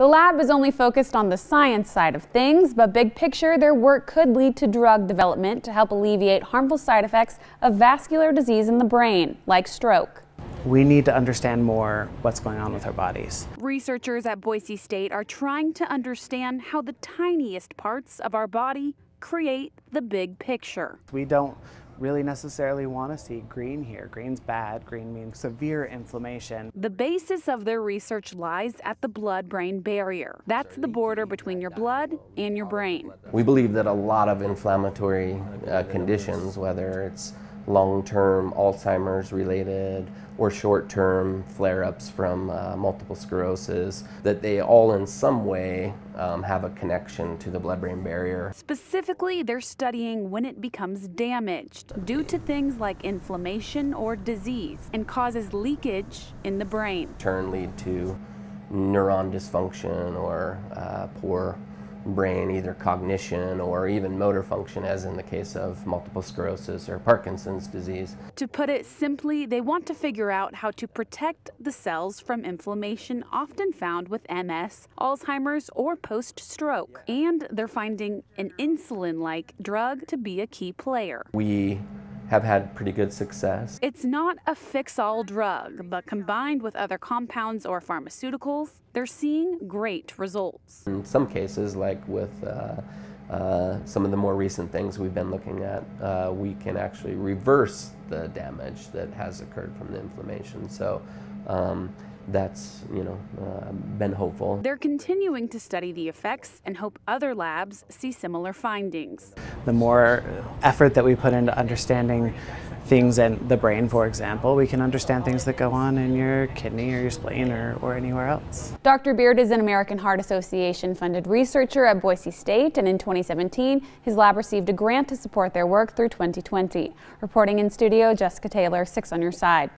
The lab is only focused on the science side of things, but big picture, their work could lead to drug development to help alleviate harmful side effects of vascular disease in the brain, like stroke. We need to understand more what's going on with our bodies. Researchers at Boise State are trying to understand how the tiniest parts of our body create the big picture. We don't really necessarily want to see green here. Green's bad. Green means severe inflammation. The basis of their research lies at the blood brain barrier. That's the border between your blood and your brain. We believe that a lot of inflammatory uh, conditions, whether it's long-term Alzheimer's related or short-term flare-ups from uh, multiple sclerosis, that they all in some way um, have a connection to the blood-brain barrier. Specifically, they're studying when it becomes damaged due to things like inflammation or disease and causes leakage in the brain. Turn lead to neuron dysfunction or uh, poor brain, either cognition or even motor function, as in the case of multiple sclerosis or Parkinson's disease. To put it simply, they want to figure out how to protect the cells from inflammation often found with MS, Alzheimer's, or post stroke. And they're finding an insulin like drug to be a key player. We have had pretty good success. It's not a fix-all drug, but combined with other compounds or pharmaceuticals, they're seeing great results. In some cases, like with uh, uh, some of the more recent things we've been looking at, uh, we can actually reverse the damage that has occurred from the inflammation. So um, that's you know uh, been hopeful. They're continuing to study the effects and hope other labs see similar findings. The more effort that we put into understanding things in the brain, for example, we can understand things that go on in your kidney or your spleen or, or anywhere else. Dr. Beard is an American Heart Association funded researcher at Boise State, and in 2017, his lab received a grant to support their work through 2020. Reporting in studio, Jessica Taylor, 6 on your side.